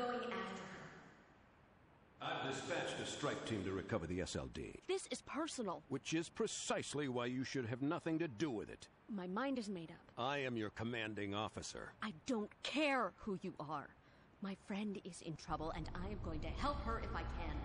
going after her. I've dispatched a strike team to recover the SLD. This is personal. Which is precisely why you should have nothing to do with it. My mind is made up. I am your commanding officer. I don't care who you are. My friend is in trouble, and I am going to help her if I can.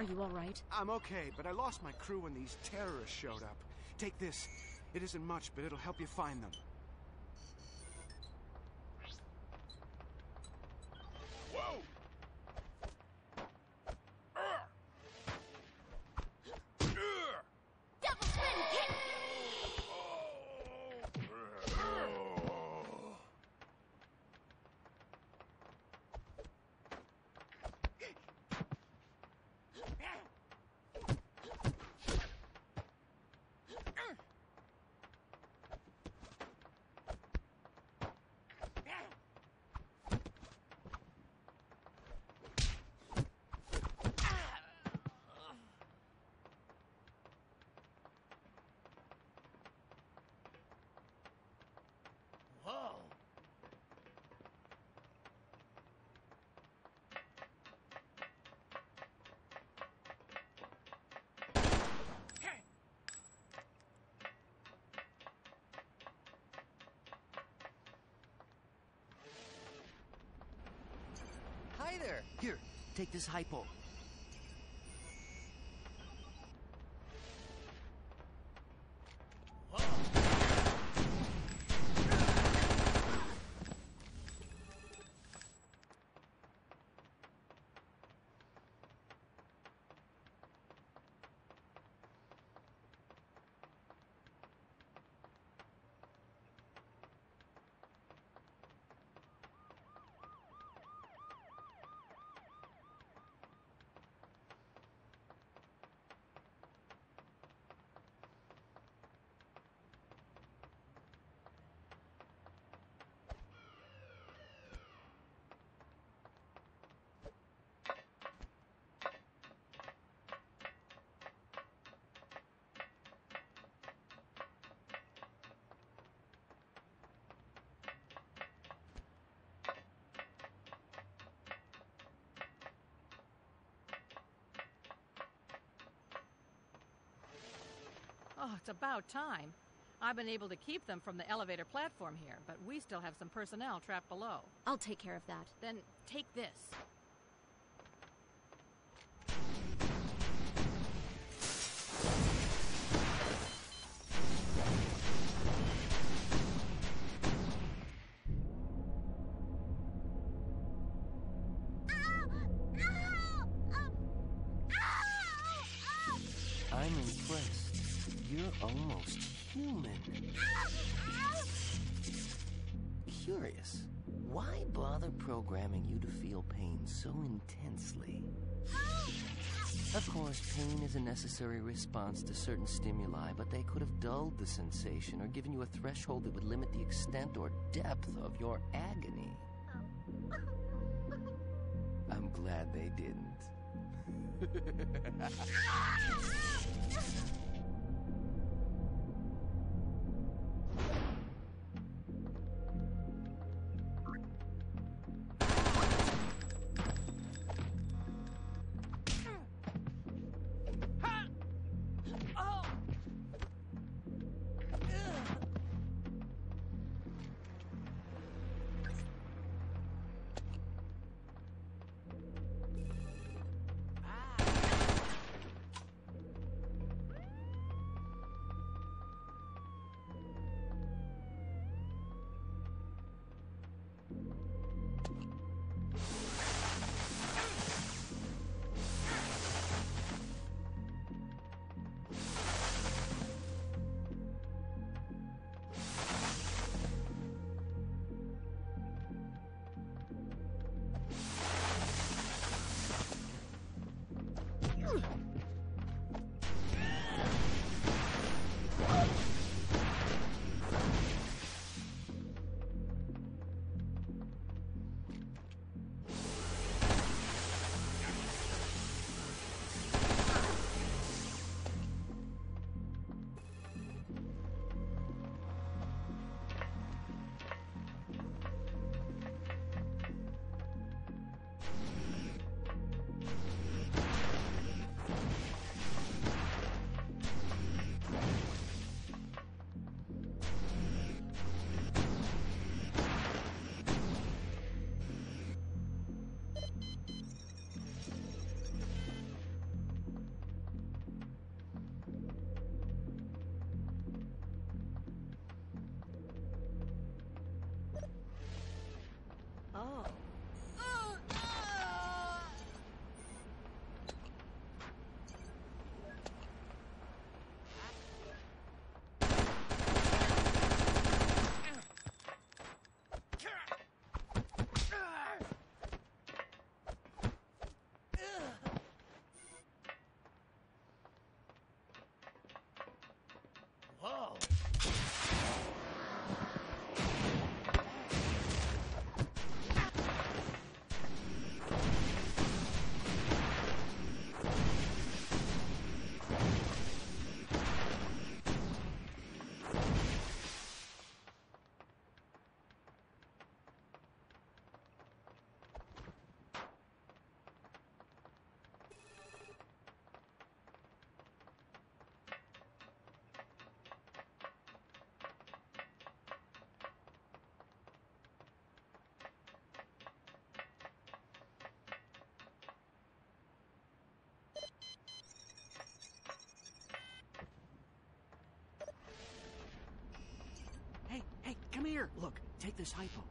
Are you all right? I'm okay, but I lost my crew when these terrorists showed up. Take this. It isn't much, but it'll help you find them. Take this hypo. Oh, it's about time. I've been able to keep them from the elevator platform here, but we still have some personnel trapped below. I'll take care of that. Then take this. Programming you to feel pain so intensely? Of course, pain is a necessary response to certain stimuli, but they could have dulled the sensation or given you a threshold that would limit the extent or depth of your agony. I'm glad they didn't. here. Look, take this hypo.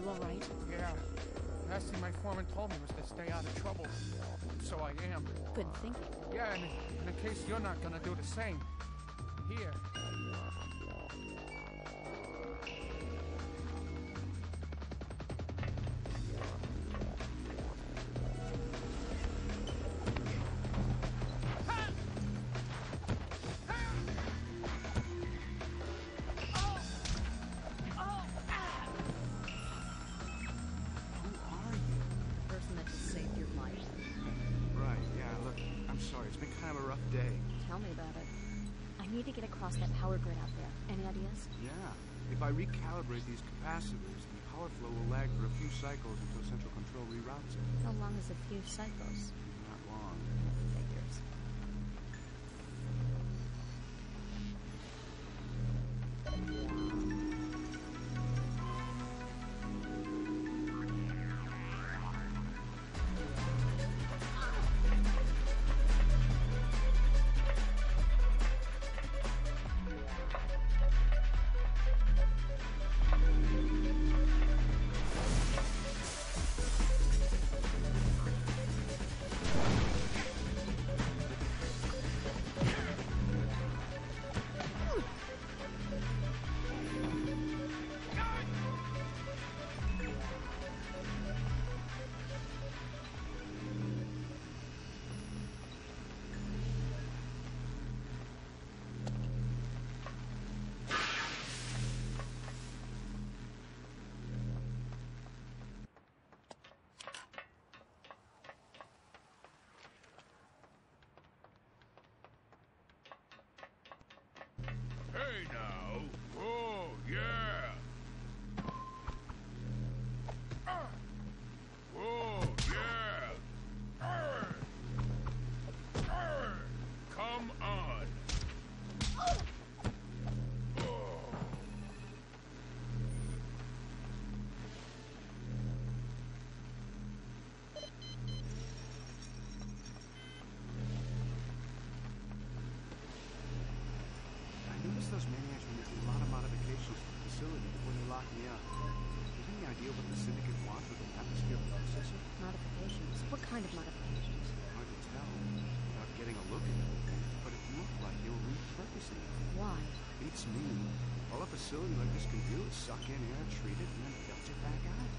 You alright? Yeah. Last thing my foreman told me was to stay out of trouble. So I am. Good thinking. Yeah, and in, in case you're not gonna do the same. Sorry. It's been kind of a rough day. Tell me about it. I need to get across that power grid out there. Any ideas? Yeah. If I recalibrate these capacitors, the power flow will lag for a few cycles until central control reroutes it. How long is a few cycles? Those maniacs were making a lot of modifications to the facility before they locked me up. Have any idea what the Syndicate wants with an atmosphere processor? Modifications. What kind of modifications? Hard to tell without getting a look at everything, but it looked like they were repurposing it. Why? It's me. All a facility like this can do is suck in air, treat it, and then belch it back out.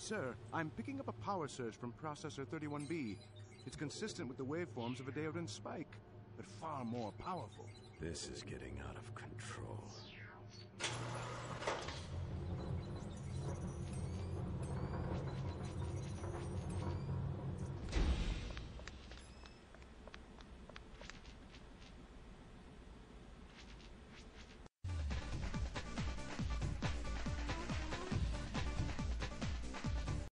Sir, I'm picking up a power surge from processor 31B. It's consistent with the waveforms of a Daodan spike, but far more powerful. This is getting out of control.